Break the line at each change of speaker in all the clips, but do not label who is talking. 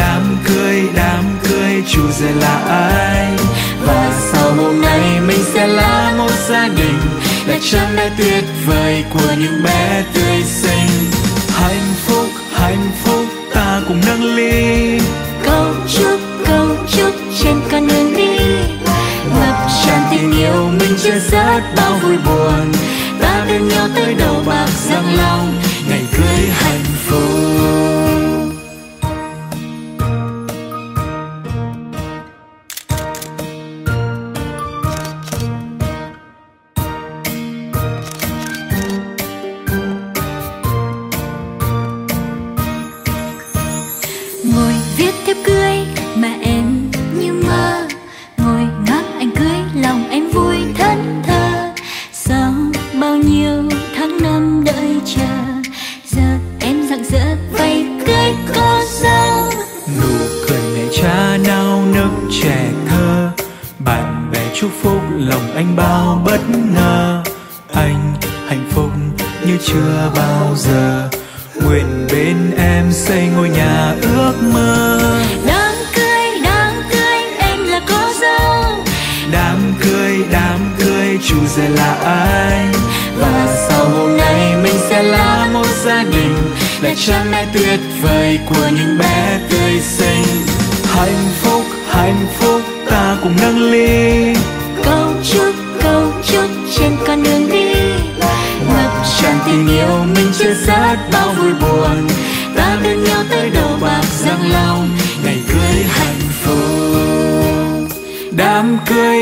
đám cưới đám cưới chủ rể là ai? Và sau hôm nay mình sẽ là một gia đình là cha mẹ tuyệt vời của những bé tươi sinh. hạnh phúc hạnh phúc, ta cùng nâng ly.
Câu chúc câu chúc trên con đường đi.
Ngập tràn tình yêu, mình chưa rớt bao vui buồn. Ta bên nhau tới đầu bạc răng long. Ngày cưới hạnh phúc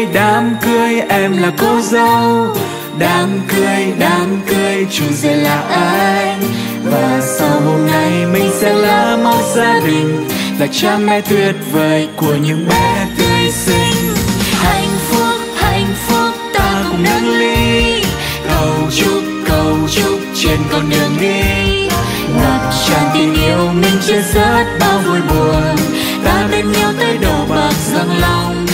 đám cưới em là cô dâu. Đám cưới đám cưới, chủ rể là anh. Và sau hôm nay mình sẽ là một gia đình là cha mẹ tuyệt vời của những bé tươi sinh. hạnh phúc hạnh phúc, ta cùng nâng ly. Cầu chúc cầu chúc trên con đường đi. Ngập tràn tình yêu mình chia sớt bao vui buồn. Ta bên nhau tới đầu bạc răng
lòng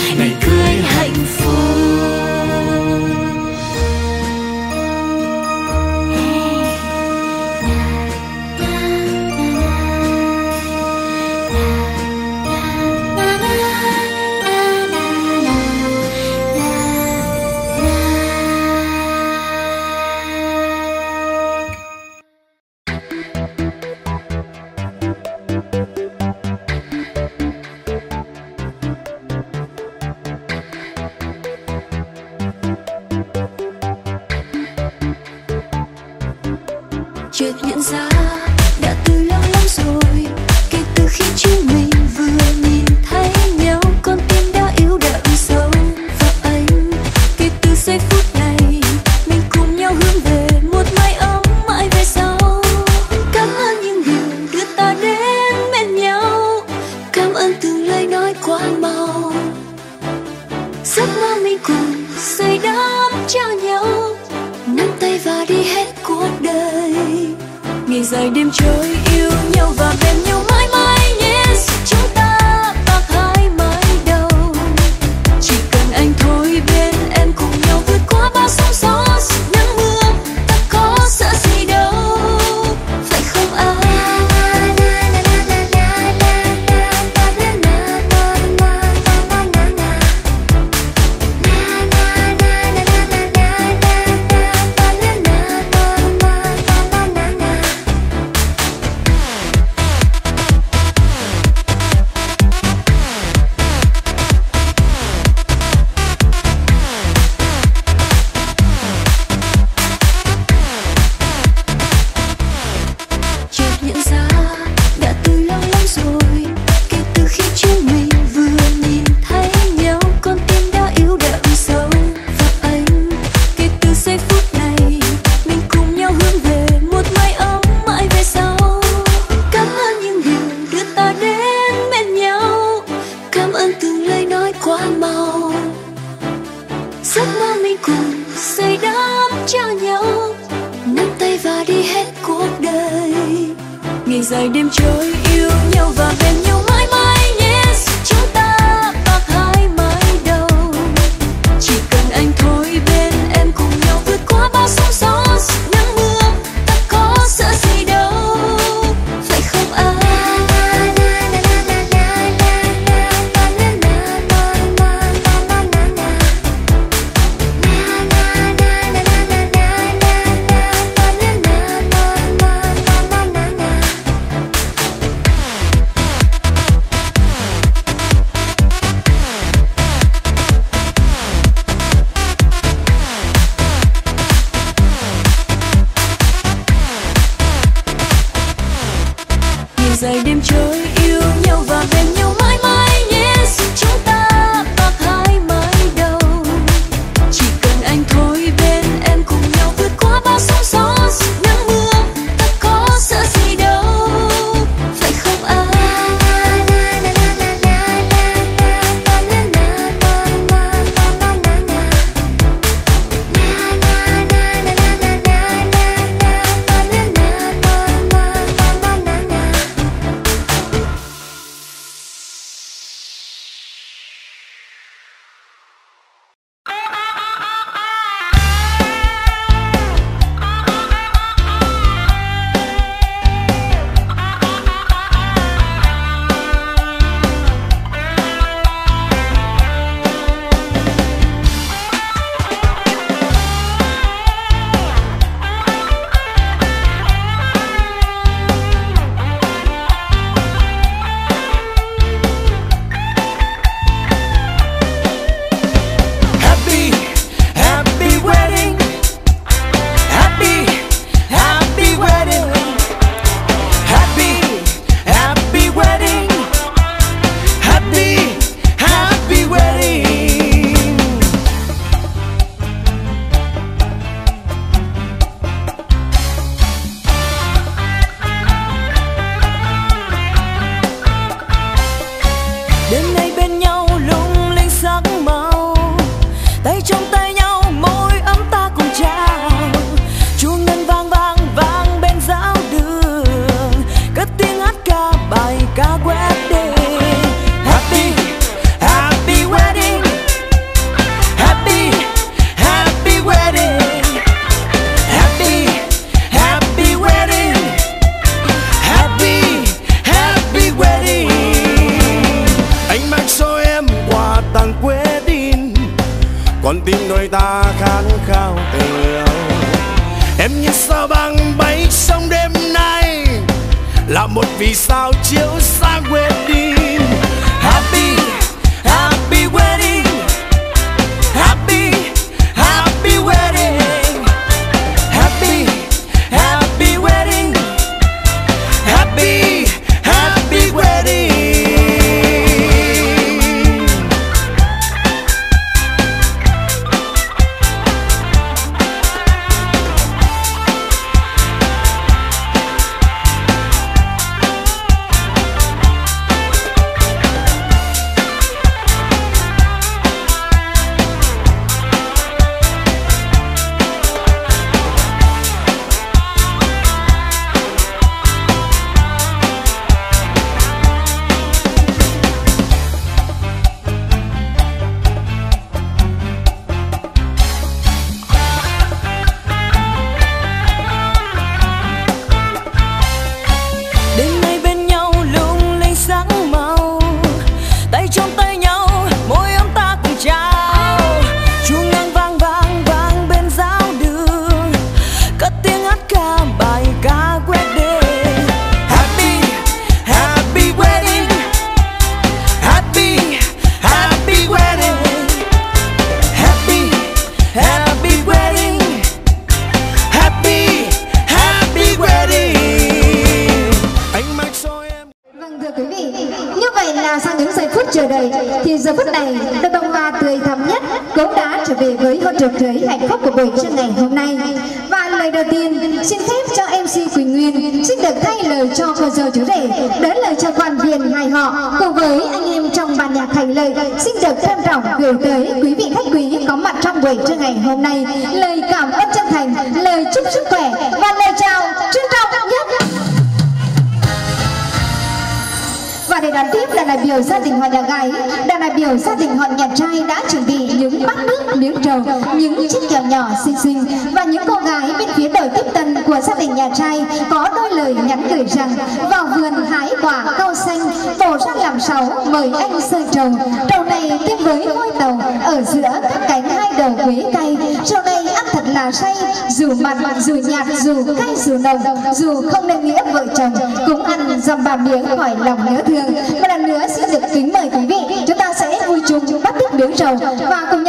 gửi tới quý vị khách quý có mặt trong buổi trưa ngày hôm nay lời cảm ơn chân thành, lời chúc sức khỏe và lời chào trân trọng nhất.
Và để đón tiếp là đại biểu gia đình họ nhà gái, đại biểu gia đình họ nhà trai đã chuẩn bị những bát nước miếng trầu những chiếc kẹo nhỏ xinh xinh và những cô gái bên phía đời tiếp tân của gia đình nhà trai có đôi lời nhắn gửi rằng, vào vườn hái quả cao xanh, tổ ra làm sáu mời anh sơi trầu. Trầu này tiếp với ngôi tàu ở giữa các cánh hai đầu quế cay trầu này ăn thật là say, dù mặn, dù nhạt, dù cay, dù nồng, dù không nên nghĩa vợ chồng, cũng ăn dòng bà miếng khỏi lòng nhớ thương. Một lần nữa xin được kính mời quý vị, chúng ta sẽ vui chung bắt tiếp miếng trầu và cùng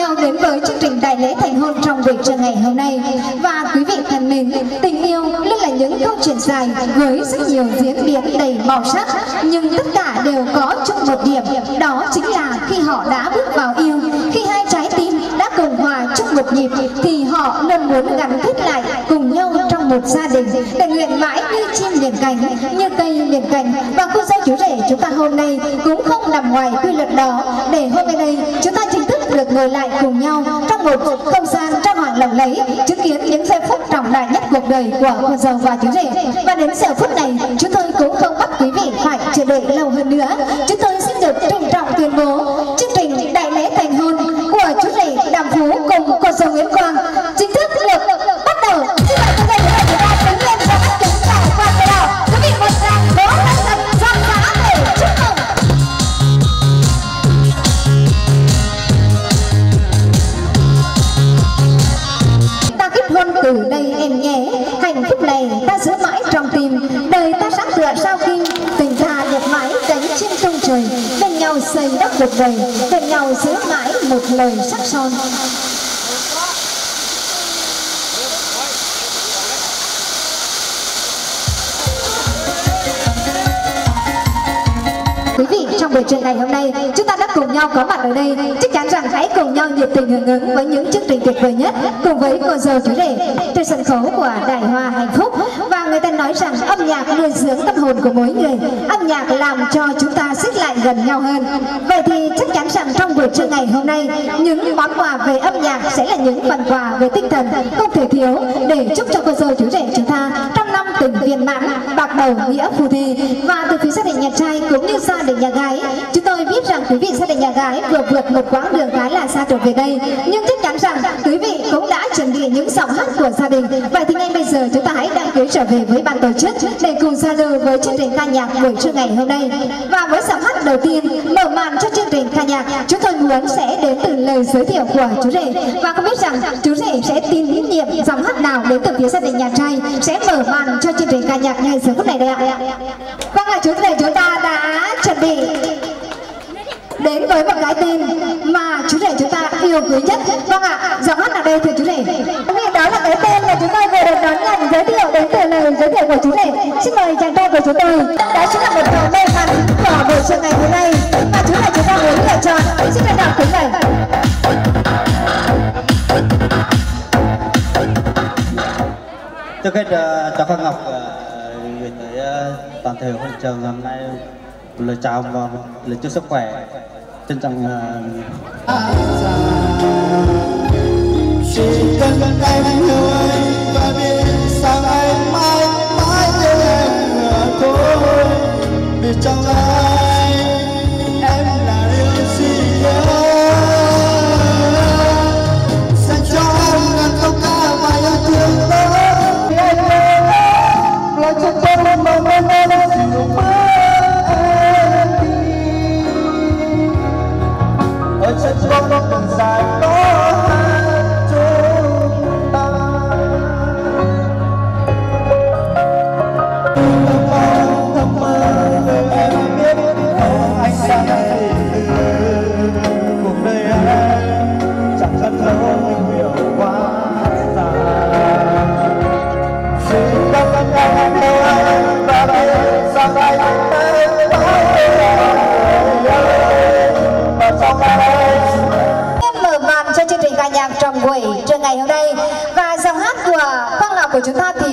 đại lễ thành hôn trong buổi trưa ngày hôm nay. Và quý vị thân mến, tình yêu luôn là những câu chuyện dài với rất nhiều diễn biến đầy màu sắc, nhưng tất cả đều có chung một điểm, đó chính là khi họ đã bước vào yêu, khi hai trái tim đã cùng hòa chung một nhịp, thì họ luôn muốn gắn kết lại cùng nhau trong một gia đình để nguyện mãi như chim liền cánh như cây liền cánh và cô dâu chú rể chúng ta hôm nay cũng không nằm ngoài quy luật đó. Để hôm nay đây chúng ta chính được ngồi lại cùng nhau trong một không gian trang hoàng lộng lẫy, chứng kiến những giây phút trọng đại nhất cuộc đời của cô dâu và chú rể. Và đến giờ phút này, chúng tôi cũng không bắt quý vị phải chờ đợi lâu hơn nữa. Chúng tôi xin được trân trọng tuyên bố chương trình đại lễ thành hôn của chú rể đàm phú cùng cô dâu nguyễn quang. Chính cuộc đời bên nhau giữ mãi một lời sắc son Quý vị, trong buổi trường ngày hôm nay, chúng ta đã cùng nhau có mặt ở đây. Chắc chắn rằng hãy cùng nhau nhiệt tình hưởng ứng với những chương trình tuyệt vời nhất cùng với cô dâu chú rể từ sân khấu của Đại Hoa Hạnh Phúc. Người ta nói rằng âm nhạc nuôi dưỡng tâm hồn của mỗi người, âm nhạc làm cho chúng ta xích lại gần nhau hơn. Vậy thì chắc chắn rằng trong buổi trưa ngày hôm nay, những món quà về âm nhạc sẽ là những phần quà về tinh thần không thể thiếu để chúc cho cô dâu chú rể chúng ta trăm năm tình viên mãn, bạc đầu nghĩa phù thề. Và từ phía gia đình nhà trai cũng như gia đình nhà gái, chúng tôi biết rằng quý vị gia đình nhà gái vừa vượt một quãng đường khá là xa trở về đây, nhưng chắc chắn rằng quý vị cũng đã chuẩn bị những giọng hát của gia đình. Vậy thì ngay bây giờ chúng ta hãy đăng ký trở về với ban tổ chức để cùng giao lưu với chương trình ca nhạc buổi trưa ngày hôm nay. Và với giọng hát đầu tiên mở màn cho chương trình ca nhạc, chúng tôi muốn sẽ đến từ lời giới thiệu của chú rể và không biết rằng chú rể sẽ tin nhiệm giọng hát nào đến từ phía gia đình nhà trai sẽ mở màn cho chương trình ca nhạc ngay giờ phút này đây ạ. Vâng ạ, chú rể chúng ta đã chuẩn bị đến với một cái tên mà chú rể chúng ta yêu quý nhất. Vâng ạ giọng hát ở đây thưa chú rể. Đó là cái tên mà chúng tôi vừa được đón nhận giới thiệu đến từ lời giới thiệu của chú rể. Xin mời chàng trai của chúng tôi đó chính là một điều may mắn của buổi trường ngày hôm nay. Mà chú rể chúng ta muốn lựa chọn xin trân trọng kính mời.
Trước hết ờ, cho Phan Ngọc ờ, gửi tới ờ, toàn thể hội trường hôm nay lời chào và lời chúc sức khỏe. Trân trọng
chỉ cần và biết anh mãi mãi em thôi vì trong anh em là điều gì dành cho em ngàn câu ca và yêu thương đó anh là chân chân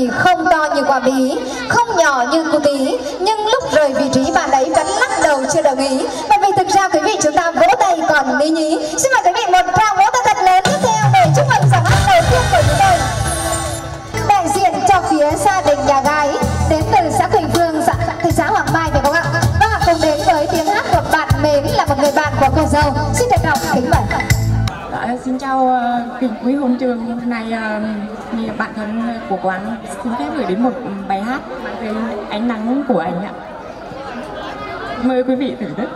thì không to như quả bí không nhỏ như cô tí nhưng lúc rời vị trí bạn ấy vẫn lắc đầu chưa đồng ý. Bởi vì thực ra quý vị chúng ta vỗ tay còn lý nhí. Xin mời quý vị một tràng vỗ tay thật lớn tiếp theo để chúc mừng giọng hát đầu tiên của chúng tôi. Đại diện cho phía gia đình nhà gái đến từ xã Quỳnh Phương xã thị xã Hoàng Mai phải không ạ? Vâng Và cùng đến với tiếng hát của bạn mến là một người bạn của cô dâu. Xin trân trọng kính mời.
Dạ, xin chào uh, quý, hôn trường. Này uh, ờ, uh, bạn thân của quán xin phép gửi đến một bài hát về ánh nắng của anh ạ. Mời quý vị thưởng thức.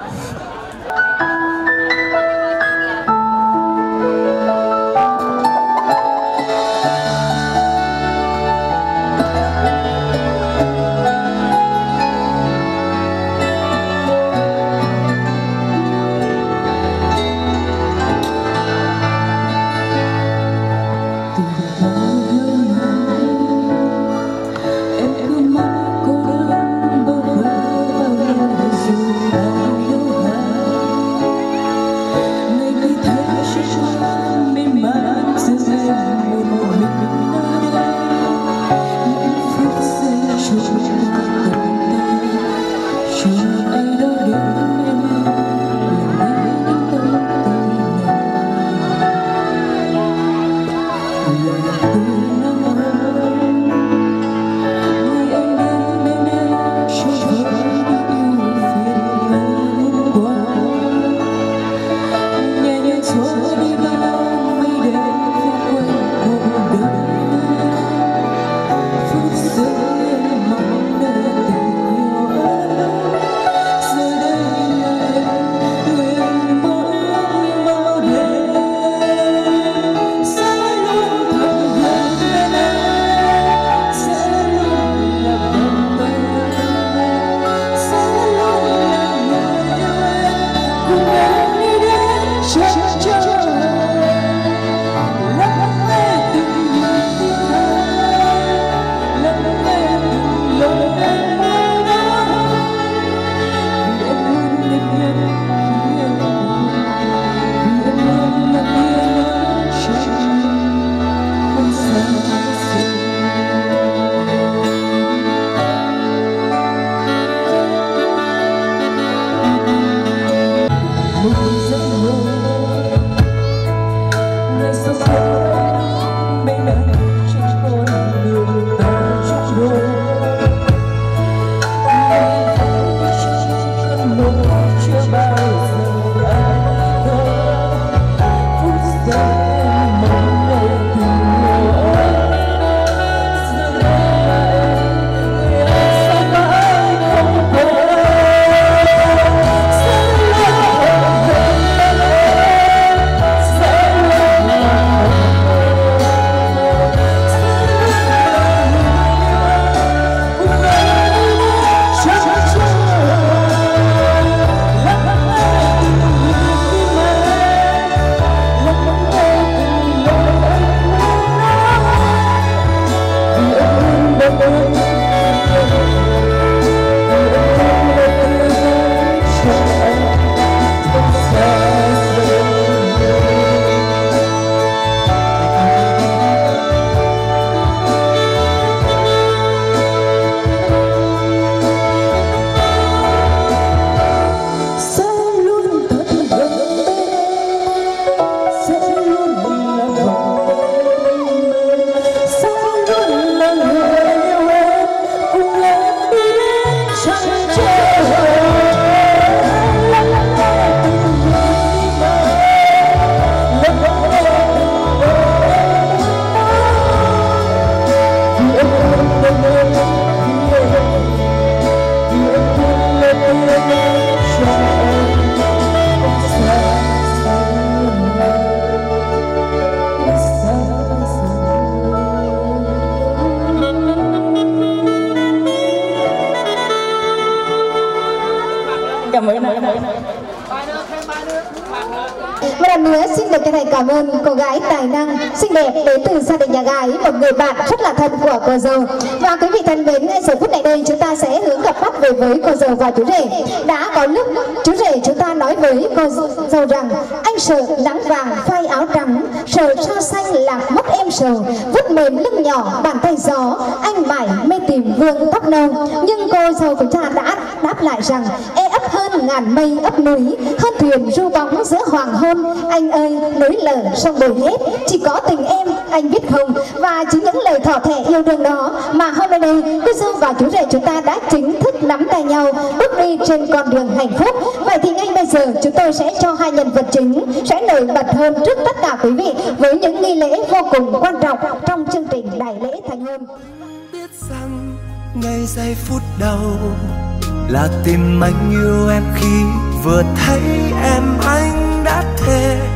Vâng. và quý vị thân mến, ngay giờ phút này đây chúng ta sẽ hướng gặp mắt về với cô dâu và chú rể. Đã có lúc chú rể chúng ta nói với cô dâu rằng, anh sợ nắng vàng phai áo trắng, sợ sao xanh lạc mất em sợ vứt mềm lưng nhỏ, bàn tay gió, anh mải mê tìm vương tóc nâu. Nhưng cô dâu của ta đã đáp lại rằng e ấp hơn trong ngàn mây ấp núi hơn thuyền ru bóng giữa hoàng hôn. Anh ơi núi lở sông bồi hết chỉ có tình em, anh biết không? Và chính những lời thỏ thẻ yêu đương đó mà hôm nay đây cô dâu và chú rể chúng ta đã chính thức nắm tay nhau, bước đi trên con đường hạnh phúc. Vậy thì ngay bây giờ, chúng tôi sẽ cho hai nhân vật chính sẽ nổi bật hơn trước tất cả quý vị với những nghi lễ vô cùng quan trọng trong chương trình đại lễ thành hôn.
Biết rằng ngay giây phút đầu là tìm anh yêu em khi vừa thấy em anh đã thề.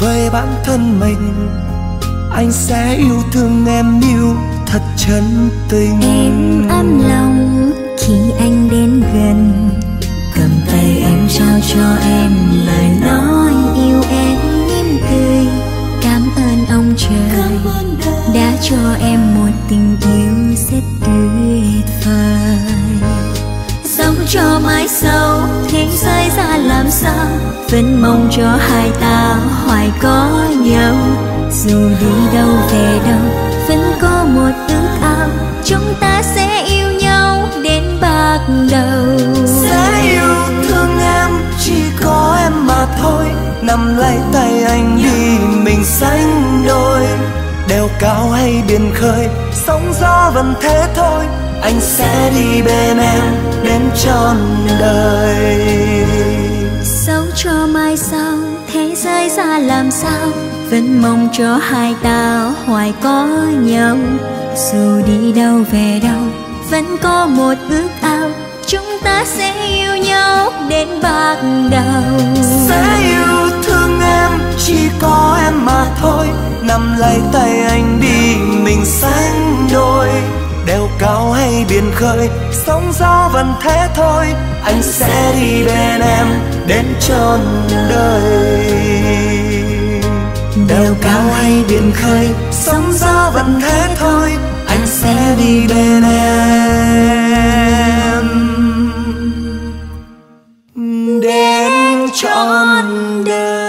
Với bản thân mình anh sẽ yêu thương em yêu thật chân tình.
Em ấm lòng khi anh đến gần. Cầm tay em trao cho em lời nói yêu em mỉm cười. Cảm ơn ông trời đã cho em một tình yêu rất tuyệt vời cho mãi sau. Thế giới ra làm sao? Vẫn mong cho hai ta hoài có nhau. Dù đi đâu về đâu, vẫn có một ước ao chúng ta sẽ yêu nhau đến bạc đầu.
Sẽ yêu thương em, chỉ có em mà thôi. Nắm lấy tay anh đi, mình sánh đôi. Đèo cao hay biển khơi, sóng gió vẫn thế thôi anh sẽ đi bên em đến trọn đời.
Sống cho mai sau thế giới ra làm sao vẫn mong cho hai ta hoài có nhau. Dù đi đâu về đâu vẫn có một ước ao chúng ta sẽ yêu nhau đến bạc đầu.
Sẽ yêu thương em chỉ có em mà thôi. Nắm lấy tay anh đi mình sánh đôi đèo cao hay biển khơi, sóng gió vẫn thế thôi. Anh sẽ đi bên em đến trọn đời. Đèo cao hay biển khơi, sóng gió vẫn thế thôi. Anh sẽ đi bên em đến trọn đời.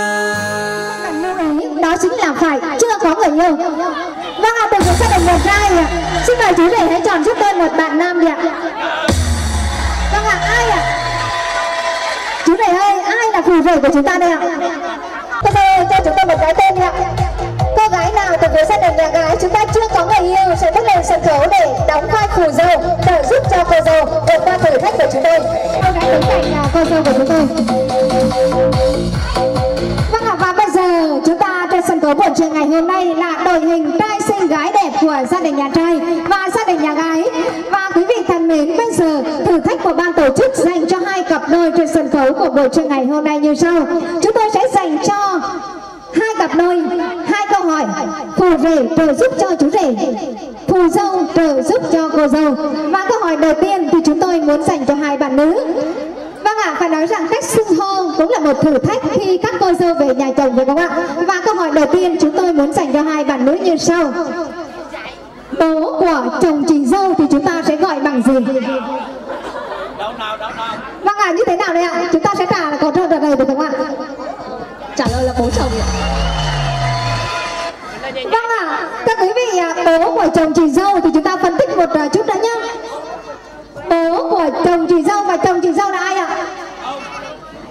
Đó chính là phải, chưa có người yêu vâng ạ tôi cũng gia đình một trai ạ. Xin mời chú rể hãy chọn giúp tôi một bạn nam đi ạ. Vâng ạ ai ạ? Chú rể ơi ai là phù rể của chúng ta đây ạ? Cô dâu cho chúng tôi một cái tên đi ạ. Cô gái nào từ phía gia đình nhà gái chúng ta chưa có người yêu sẽ bước lên sân khấu để đóng vai phù dâu trợ giúp cho cô dâu vượt qua thử thách của chúng tôi? Cô gái đứng cạnh là cô dâu của chúng tôi. Vâng ạ, và bây giờ chúng tố của trường buổi ngày hôm nay là đội hình trai xinh gái đẹp của gia đình nhà trai và gia đình nhà gái. Và quý vị thân mến, bây giờ thử thách của ban tổ chức dành cho hai cặp đôi trên sân khấu của buổi trường ngày hôm nay như sau. Chúng tôi sẽ dành cho hai cặp đôi hai câu hỏi phù rể trợ giúp cho chú rể phù dâu trợ giúp cho cô dâu và câu hỏi đầu tiên thì chúng tôi muốn dành cho hai bạn nữ Vâng ạ, phải nói rằng cách xưng hô cũng là một thử thách khi các cô dâu về nhà chồng phải không ạ? Và câu hỏi đầu tiên chúng tôi muốn dành cho hai bạn nữ như sau. Bố của chồng chị dâu thì chúng ta sẽ gọi bằng gì? Vâng ạ, như thế nào đây ạ? Chúng ta sẽ trả là có câu trả lời được không ạ? Trả lời là bố chồng ạ. Vâng ạ, thưa quý vị, ạ, bố của chồng chị dâu thì chúng ta phân tích một à, chút nữa nhé bố của chồng chị dâu và chồng chị dâu là ai ạ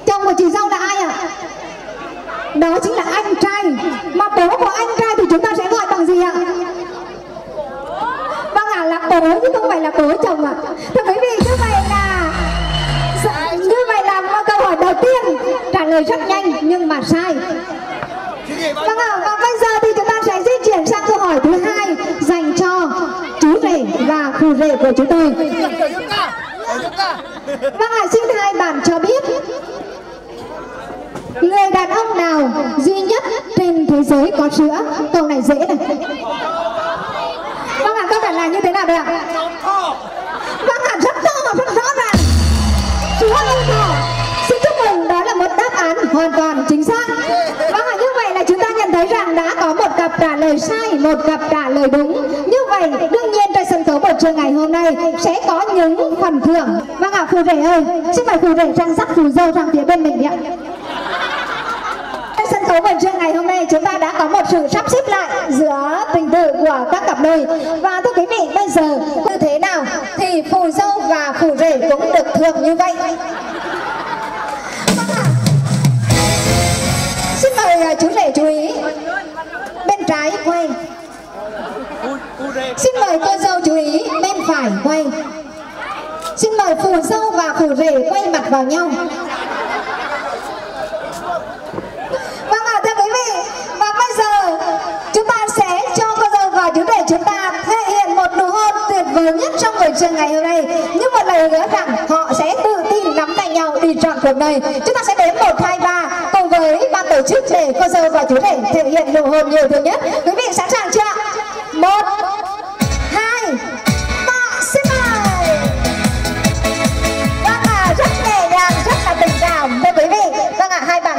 chồng của chị dâu là ai ạ đó chính là anh trai mà bố của anh trai thì chúng ta sẽ gọi bằng gì ạ vâng ạ là bố chứ không phải là bố chồng ạ. Thưa quý vị, như vậy là như vậy là câu hỏi đầu tiên. Trả lời rất nhanh, nhưng mà sai. Vâng ạ, và bây giờ thì chúng ta sẽ di chuyển sang câu hỏi thứ hai dành cho chú rể và phù rể của chúng tôi. Vâng ạ, xin hai bạn cho biết, người đàn ông nào duy nhất trên thế giới có sữa? Câu này dễ này. một cặp trả lời sai, một cặp trả lời đúng. Như vậy, đương nhiên trên sân khấu buổi trưa ngày hôm nay sẽ có những phần thưởng. Vâng ạ, à, phù rể ơi, xin mời phù rể trang sắc phù dâu sang phía bên mình nhé trên sân khấu buổi trưa ngày hôm nay chúng ta đã có một sự sắp xếp lại giữa tình tự của các cặp đôi. Và thưa quý vị bây giờ như thế nào thì phù dâu và phù rể cũng được thưởng như vậy? Vâng xin mời à, chú rể chú ý. Xin mời cô dâu chú ý, bên phải quay. Xin mời phù dâu và phù rể quay mặt vào nhau. Vâng ạ, thưa quý vị, và bây giờ chúng ta sẽ cho cô dâu và chú rể chúng ta thể hiện một nụ hôn tuyệt vời nhất trong buổi trường ngày hôm nay. Nhưng một lời hứa rằng họ sẽ tự tin nắm tay nhau đi trọn cuộc đời. Chúng ta sẽ đếm một, hai, ba cùng với ban tổ chức để cô dâu và chú rể thể hiện nụ hôn nhiều thứ nhất. Quý vị sẵn sàng chưa ạ? một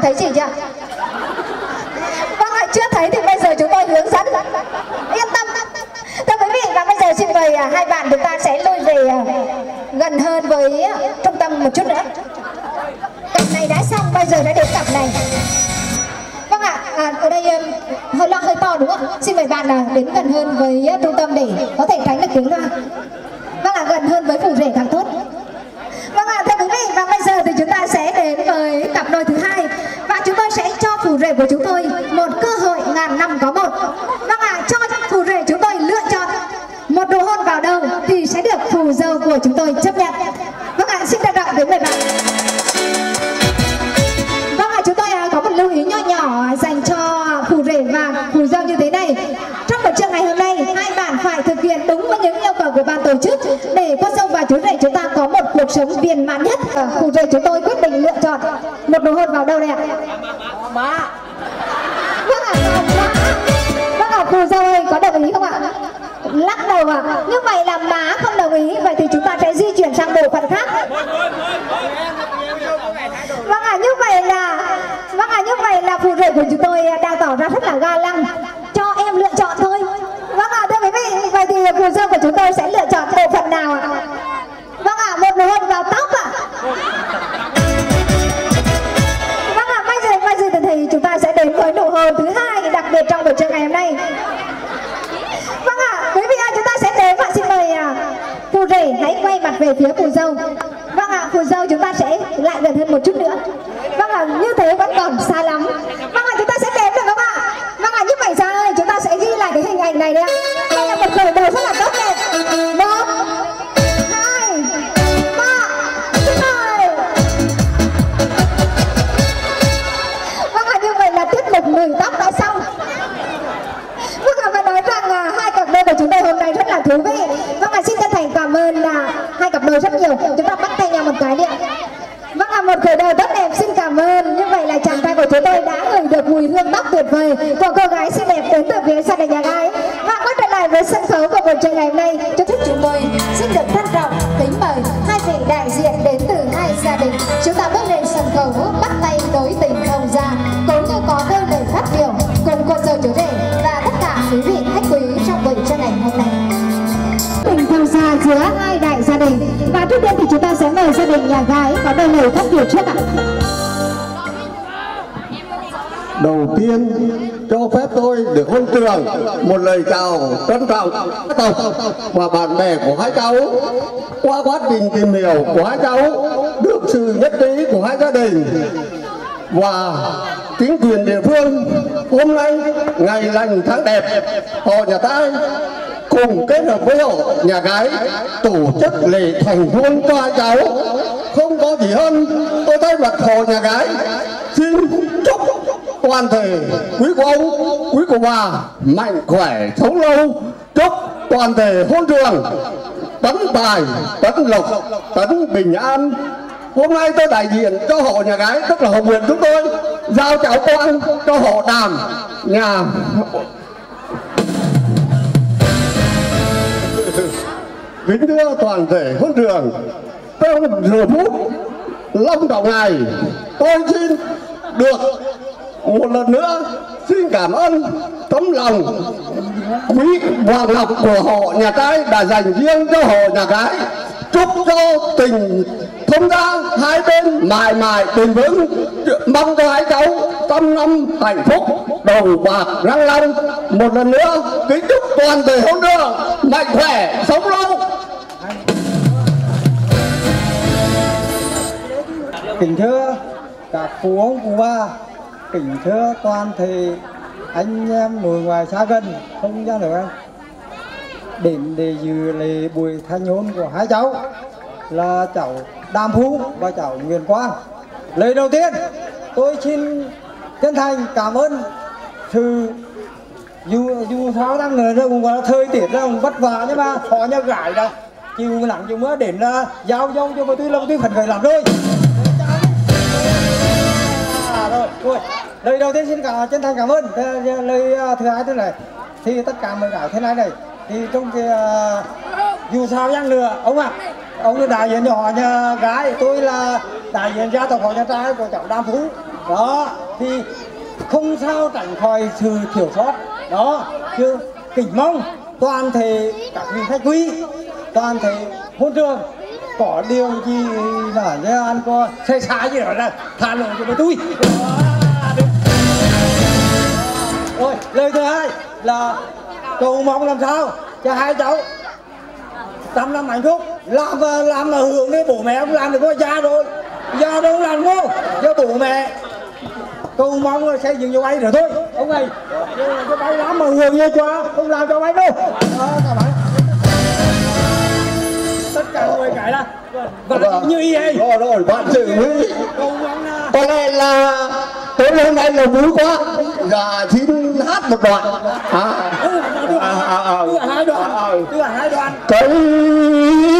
thấy chị chưa? Vâng ạ chưa thấy thì bây giờ chúng tôi hướng dẫn. Yên tâm. Thưa quý vị và bây giờ xin mời à, hai bạn chúng ta sẽ lui về à, gần hơn với trung tâm một chút nữa. Cặp này đã xong bây giờ đã đến cặp này. Vâng ạ à, ở đây à, hơi loa hơi to đúng không? Xin mời bạn là đến gần hơn với trung tâm để có thể tránh được tiếng loa. Vâng ạ gần hơn với phù rể càng tốt. Vâng ạ thưa quý vị và bây giờ thì chúng ta sẽ đến với cặp đôi thứ hai và chúng tôi sẽ cho phù rể của chúng tôi một cơ hội ngàn năm có một. Vâng ạ cho phù rể chúng tôi lựa chọn một đồ hôn vào đầu thì sẽ được phù dâu của chúng tôi chấp nhận. Vâng ạ xin trân trọng đến mời bạn. Vâng ạ, chúng tôi à, có một lưu ý nhỏ nhỏ dành cho phù rể và phù dâu như thế này. Trong buổi trường ngày hôm nay, hai bạn phải thực hiện đúng với những yêu cầu của ban tổ chức để cô dâu và chú rể chúng ta cuộc sống viên mãn nhất. À, Phù rể chúng tôi quyết định lựa chọn một nụ hôn vào đâu đây ạ? Vâng ạ, má. Vâng ạ, phù dâu ơi, có đồng ý không ạ? Lắc đầu ạ. Như vậy là má không đồng ý, vậy thì chúng ta sẽ di chuyển sang bộ phận khác. Vâng ạ, như vậy là Vâng ạ, như vậy là phù rể của chúng tôi đang tỏ ra rất là ga lăng Cho em lựa chọn thôi Vâng ạ, thưa quý vị Vậy thì phù dâu của chúng tôi sẽ lựa chọn bộ phận nào ạ? Mặt về phía phù dâu. Vâng ạ, phù dâu chúng ta sẽ lại gần hơn một chút nữa. Vâng ạ, như thế vẫn còn xa lắm. Khấu bắt tay nối tình không ra Cũng như có đôi lời phát biểu cùng cô dâu chú rể Và tất cả quý vị khách quý trong buổi trưa ngày hôm nay. Tình tham gia giữa hai đại gia đình. Và trước tiên thì chúng ta sẽ mời gia đình nhà gái có đôi lời phát biểu trước ạ.
Đầu tiên cho phép tôi được hôn trường một lời chào trân trọng tộc và bạn bè của hai cháu. Qua quá trình tìm hiểu của hai cháu gia đình và chính quyền địa phương, hôm nay, ngày lành tháng đẹp, họ nhà ta cùng kết hợp với họ, nhà gái, tổ chức lễ thành hôn cho cháu. Không có gì hơn, tôi thay mặt họ nhà gái, xin chúc toàn thể quý của ông, quý của bà mạnh khỏe, sống lâu. Chúc toàn thể hôn trường tấn tài, tấn lộc, tấn bình an hôm nay tôi đại diện cho họ nhà gái, tức là họ nguyện chúng tôi. Giao cháu quan cho họ đàm nhà. Kính thưa toàn thể huấn trường trong giờ phút, long trọng này, tôi xin được một lần nữa xin cảm ơn tấm lòng quý hoàng lộc của họ nhà trai đã dành riêng cho họ nhà gái. Chúc cho tình thông gia hai bên mãi mãi bền vững. Mong cho hai cháu trăm năm hạnh phúc đầu bạc răng long. Một lần nữa, kính chúc toàn thể hôn đường mạnh khỏe, sống lâu.
Kính thưa các phú ông, cụ bà,
kính thưa toàn thể anh em nội ngoài xa gần, không gian được em đến để dự lễ buổi thanh hôn của hai cháu là cháu Đàm Phú và cháu Nguyễn Quang. Lời đầu tiên tôi xin chân thành cảm ơn sự dù dù sao đang người nó cũng có thời tiết nó cũng vất vả nhưng mà họ nhớ gãi đó chịu nắng chịu mưa đến là giao dông cho mà tôi lòng tôi phấn khởi lắm rồi. À, rồi rồi. Lời đầu tiên xin cảm chân thành cảm ơn. Lời à, thứ hai thế này. Thì tất cả mọi cái thế này này. Thì trong cái uh, dù sao nhang lừa ông ạ ông là đại diện cho họ nhà gái, tôi là đại diện gia tộc họ nhà trai của cháu Đam Phú. Đó, thì không sao tránh khỏi sự thiểu sót. Đó, chứ kính mong toàn thể các vị khách quý, toàn thể hôn trường có điều gì là gia an có sai sai gì đó là tha lỗi cho tôi. Rồi, lời thứ hai là cầu mong làm sao cho hai cháu trăm năm hạnh phúc. Làm làm là hưởng đi bố mẹ ông làm được có già rồi. Già đâu làm vô cho bố mẹ. Cầu mong là xây dựng cho bay rồi thôi. Ông này cho bay lắm mà hưởng như quá không làm cho bay đâu. Đó, các bạn. Tất cả mọi cái là và như y ấy
rồi rồi bạn chữ có lẽ là tối hôm nay là vui quá dạ xin hát một đoạn. À, à, à, à,
hai đoạn. Cứ hai đoạn.
Cây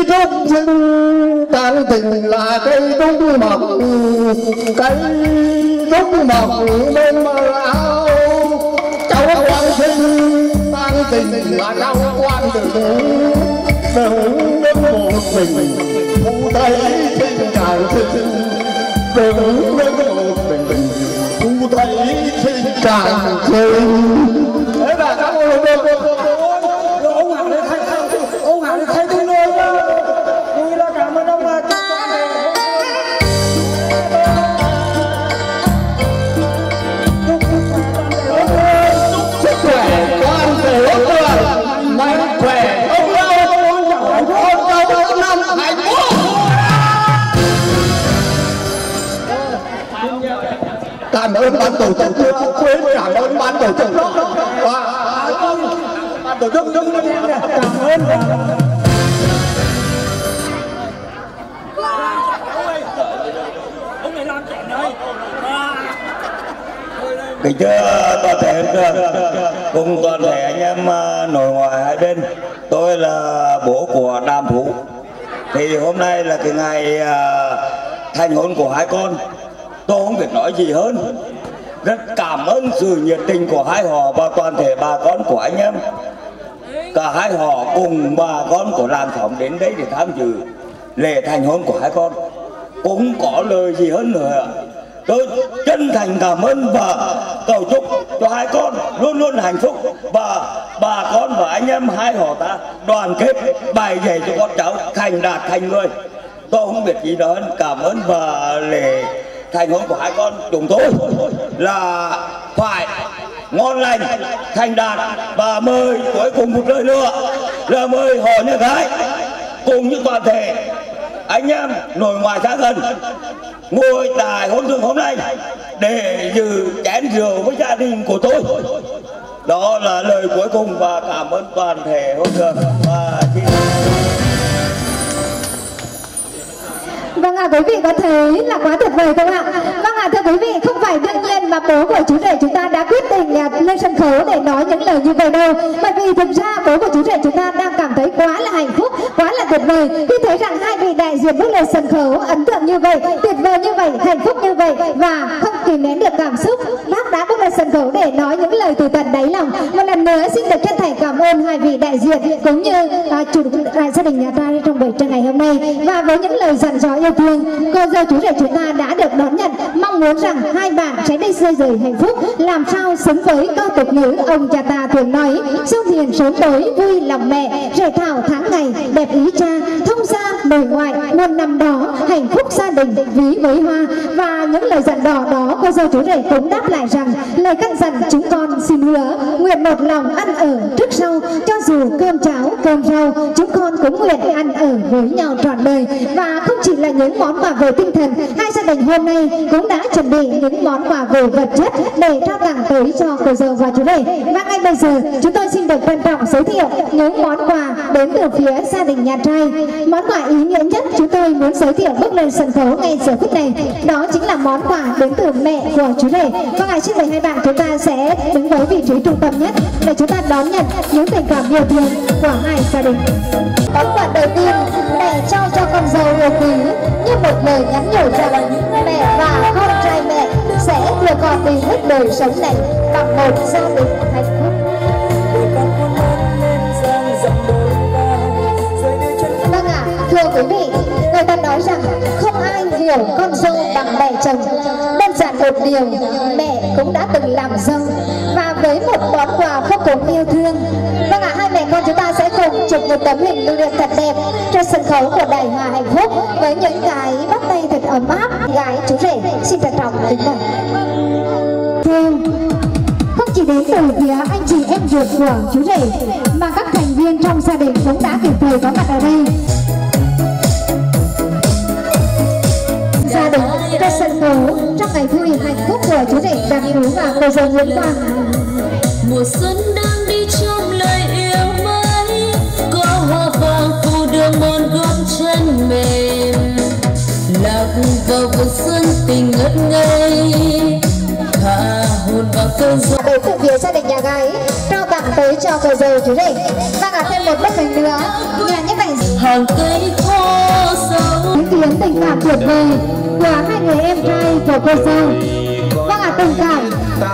trúc sinh tàn tình là cây trúc mọc cây trúc mọc bên mơ áo cháu quan sinh tàn tình là cháu quan tử đừng đứng một mình. Phụ thấy tình càng sinh. Đừng đứng một mình. Phụ thấy tình càng sinh
thế là các ông ông hảo để thay thay ông hảo để thay tôi nuôi vì là cảm ơn ông là chúc toàn thể
sức khỏe quan thể cường mạnh khỏe ông lâu con cháu hạnh phúc ông lâu năm hạnh phúc cảm ơn ban tổ chức cảm ơn ban tổ chức. Và ban tổ chức.
Cảm ơn. Này làm chuyện này
kính thưa toàn thể cùng toàn thể anh em à, nội ngoại hai bên. Tôi là bố của đàm phú. Thì hôm nay là cái ngày à, thành hôn của hai con. Tôi không biết nói gì hơn. Rất cảm ơn sự nhiệt tình của hai họ và toàn thể bà con của anh em. Cả hai họ cùng bà con của làng xóm đến đây để tham dự lễ thành hôn của hai con. Cũng có lời gì hơn nữa tôi chân thành cảm ơn và cầu chúc cho hai con luôn luôn hạnh phúc. Và bà con và anh em hai họ ta đoàn kết bài dạy cho con cháu thành đạt, thành người. Tôi không biết gì đó hơn. Cảm ơn và lễ thành hôn của hai con chúng tôi là phải ngon lành, thành đạt và mời cuối cùng một lời nữa là mời họ nhà gái. Cùng những toàn thể anh em nội ngoại xa gần, ngồi tại hôn trường hôm nay để dự chén rượu với gia đình của tôi. Đó là lời cuối cùng và cảm ơn toàn thể hôn trường và xin
Vâng ạ, quý vị có thấy là quá tuyệt vời không ạ? Vâng Dạ, thưa quý vị, không phải đương nhiên mà bố của chú rể chúng ta đã quyết định à, lên sân khấu để nói những lời như vậy đâu. Bởi vì thực ra bố của chú rể chúng ta đang cảm thấy quá là hạnh phúc, quá là tuyệt vời khi thấy rằng hai vị đại diện bước lên sân khấu ấn tượng như vậy, tuyệt vời như vậy, hạnh phúc như vậy và không kìm nén được cảm xúc. Bác đã bước lên sân khấu để nói những lời từ tận đáy lòng. Một lần nữa xin được chân thành cảm ơn hai vị đại diện cũng như à, chủ đại gia đình nhà ta trong buổi trưa ngày hôm nay và với những lời dặn dò yêu thương cô dâu chú rể chúng ta đã được đón nhận mong muốn rằng hai bạn trái đi rơi rời hạnh phúc, làm sao xứng với câu tục ngữ ông cha ta thường nói sâu hiền sớm tối vui lòng mẹ rể thảo tháng ngày, đẹp ý cha ra nội ngoại, muôn năm đó, hạnh phúc gia đình, ví với hoa. Và những lời dặn đỏ đó cô dâu chú rể cũng đáp lại rằng, lời căn dặn chúng con xin hứa, nguyện một lòng ăn ở trước sau, cho dù cơm cháo, cơm rau, chúng con cũng cũng nguyện ăn ở với nhau trọn đời. Và không chỉ là những món quà về tinh thần, hai gia đình hôm nay cũng đã chuẩn bị những món quà về vật chất để trao tặng tới cho cô dâu và chú rể. Và ngay bây giờ, chúng tôi xin được trân trọng giới thiệu những món quà đến từ phía gia đình nhà trai món quà ý nghĩa nhất chúng tôi muốn giới thiệu bước lên sân khấu ngay giờ phút này, đó chính là món quà đến từ mẹ của chú rể. Và ngày xin mời hai bạn chúng ta sẽ đứng với vị trí trung tâm nhất để chúng ta đón nhận những tình cảm yêu thương của hai gia đình. Món quà đầu tiên mẹ trao cho con dâu yêu quý. Như một lời nhắn nhủ rằng mẹ và con trai mẹ sẽ đưa con đi hết đời sống này bằng một gia đình hạnh quý vị, người ta nói rằng không ai hiểu con dâu bằng mẹ chồng. Đơn giản một điều, mẹ cũng đã từng làm dâu và với một món quà vô cùng yêu thương. Vâng ạ, hai mẹ con chúng ta sẽ cùng chụp một tấm hình lưu niệm thật đẹp trên sân khấu của Đại Hòa Hạnh Phúc với những cái bắt tay thật ấm áp. Gái chú rể xin thật trọng kính mời. Thương không chỉ đến từ phía anh chị em ruột của chú rể mà các thành viên trong gia đình cũng đã kịp thời có mặt ở đây trên sân khấu trong ngày vui hạnh phúc của chú rể đặng phú và cô dâu nguyễn quang.
Mùa xuân đang đi trong lời yêu mới có hoa vàng phủ đường mòn gót chân mềm. Lạc vào vườn xuân tình ngất ngây thả hồn vào cơn gió.
Để từ phía gia đình nhà gái trao tặng tới cho cô dâu chú rể. Và cả thêm một bức hình nữa là những ảnh
hàng cây khô sâu.
Những tiếng tình cảm tuyệt vời của hai người em trai của cô dâu vâng ạ, tình cảm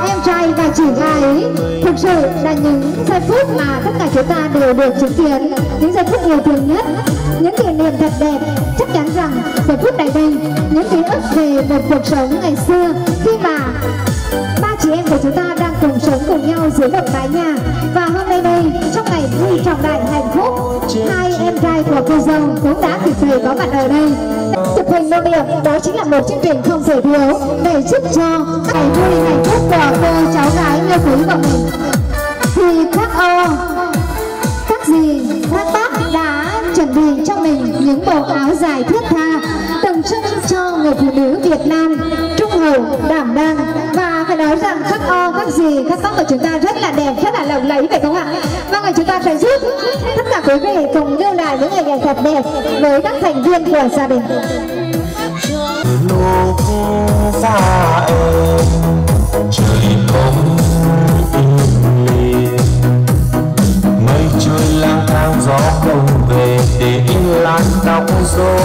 em trai và chị gái thực sự là những giây phút mà tất cả chúng ta đều được chứng kiến. Những giây phút yêu thương nhất, những kỷ niệm thật đẹp. Chắc chắn rằng giây phút này đây, những ký ức về một cuộc sống ngày xưa khi mà ba chị em của chúng ta đang cùng sống cùng nhau dưới một mái nhà. Và hôm nay đây, trong ngày vui trọng đại hạnh phúc, hai em trai của cô dâu cũng đã kịp thời có mặt ở đây thực hành lưu niệm đó chính là một chương trình không thể thiếu. Để giúp cho ngày vui, ngày phúc của cô cháu gái yêu quý của mình. Thì các ô, các gì, các bác đã chuẩn bị cho mình những bộ áo dài thướt tha, tượng trưng cho người phụ nữ Việt Nam hậu đảm đang. Và phải nói rằng các o các dì các bác của chúng ta rất là đẹp rất là lộng lẫy phải không ạ? Vâng ạ chúng ta sẽ giúp tất cả quý vị cùng lưu lại những ngày ngày thật đẹp với các thành viên của gia đình.
Lúc xa em trời không im lìm mây trôi lang thang gió không về để in lan đọc số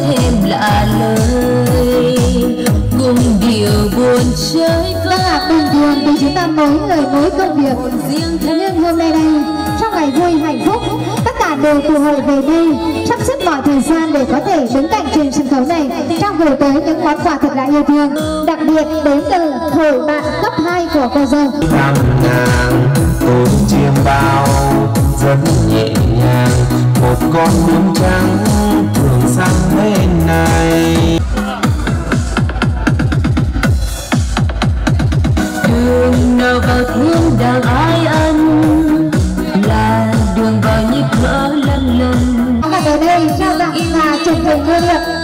thêm lạ lời cùng điều buồn chơi
vâng ạ bình thường thì chúng ta mỗi người mỗi công việc.
Riêng thế
nhưng hôm nay đây trong ngày vui hạnh phúc tất cả đều tụ hội về đây sắp xếp mọi thời gian để có thể đứng cạnh trên sân khấu này. Trao gửi tới những món quà thật là yêu thương đặc biệt đến từ hội bạn cấp 2 của cô dâu.
Hàng ngàn tôi chiêm bao rất nhẹ nhàng. Một con bướm trắng thường sang bên này
đường vào thiên đàng ai ân là đường vào nhịp thở lăn lăn
và ở đây trao tặng và chụp hình ngôi niệm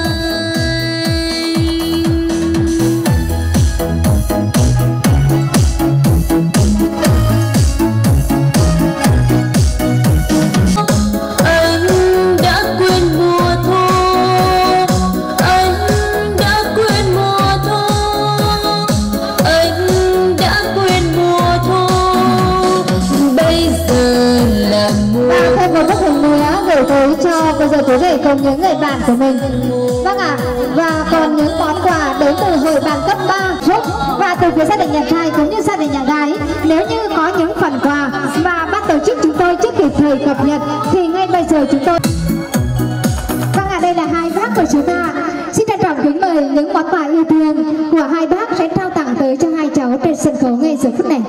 chú rể cùng những người bạn của mình. Vâng ạ, và còn những món quà đến từ hội bạn cấp 3 giúp và từ phía gia đình nhà trai cũng như gia đình nhà gái. Nếu như có những phần quà mà ban tổ chức chúng tôi trước kịp thời cập nhật, thì ngay bây giờ chúng tôi vâng ạ, đây là hai bác của chúng ta. Xin trân trọng kính mời những món quà yêu thương của hai bác sẽ trao tặng tới cho hai cháu trên sân khấu ngay giờ phút này.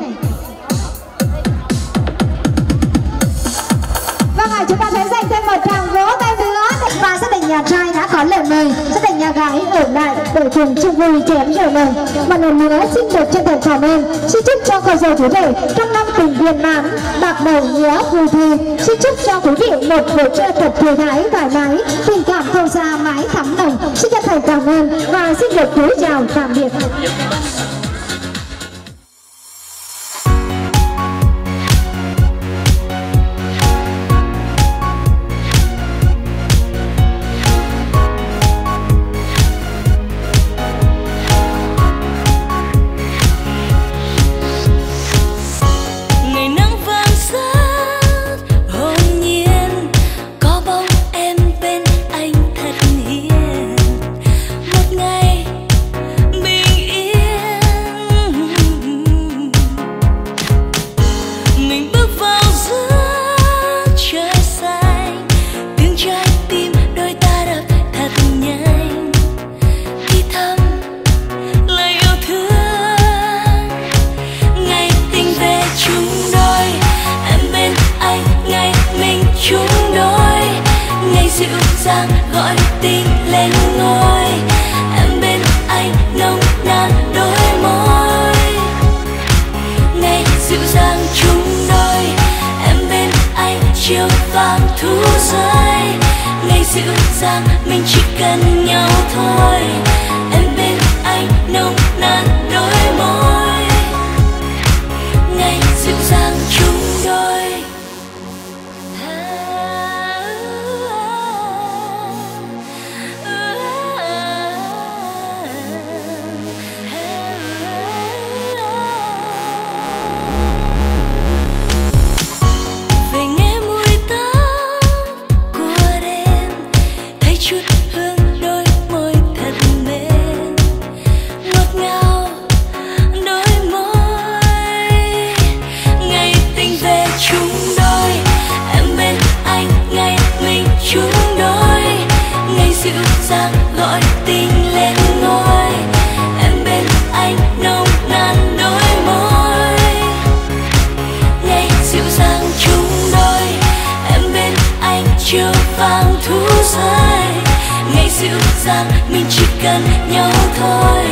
tình nhà trai đã có lời mời. Gia thành nhà gái ở lại để cùng chung vui, chém trời mừng một lần nữa, xin được chân thành cảm ơn. Xin chúc cho cô dâu chú rể trong năm cùng viên mãn, bạc đầu nghĩa vui thi xin chúc cho quý vị một buổi trưa thật thư thái, thoải mái, tình cảm sâu xa, mãi thắm nồng. Xin chân thành cảm ơn và xin được cúi chào tạm biệt.
dịu dàng mình chỉ cần nhau thôi. Em bên anh nồng nàn bên nhau thôi.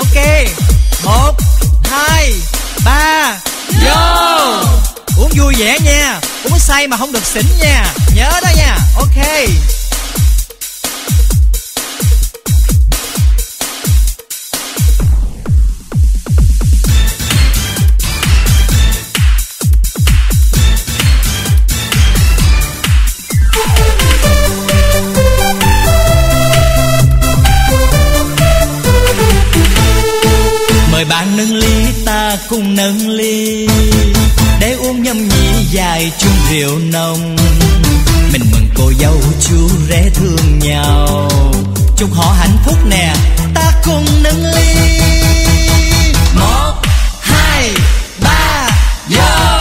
ok. Một, hai, ba. Vô. Uống vui vẻ nha. Uống say mà không được xỉn nha. Nhớ đó nha. Ok. cùng nâng ly. Để uống nhâm nhi dài chung rượu nồng. Mình mừng cô dâu chú rể thương nhau. Chúc họ hạnh phúc nè, ta cùng nâng ly. Một, hai, ba, yo!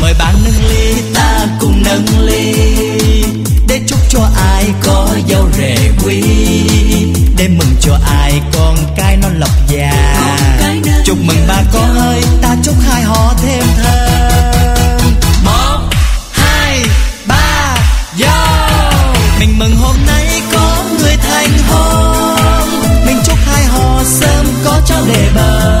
Mời bạn nâng ly, ta cùng nâng ly chúc cho ai có dâu rể quý. Để mừng cho ai con cái non lộc già. Chúc mừng bà con ơi ta chúc hai họ thêm thân một, hai, ba, yo. Mình mừng hôm nay có người thành hôn. Mình chúc hai họ sớm có cháu để bờ.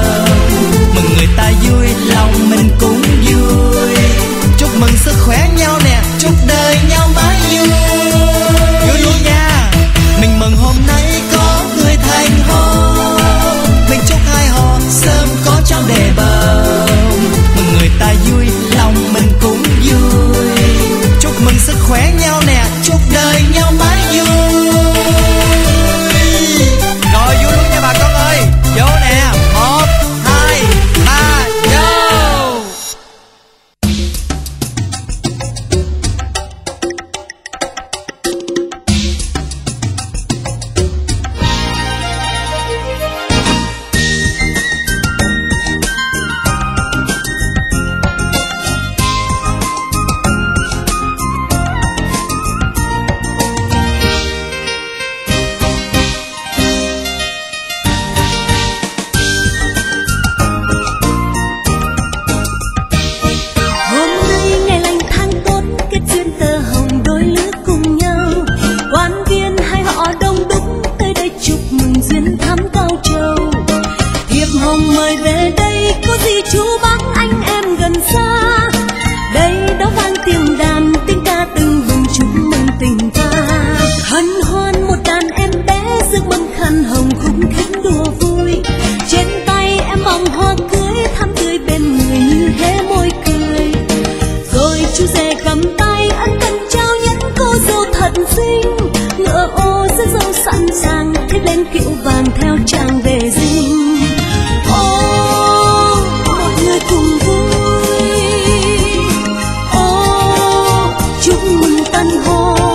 红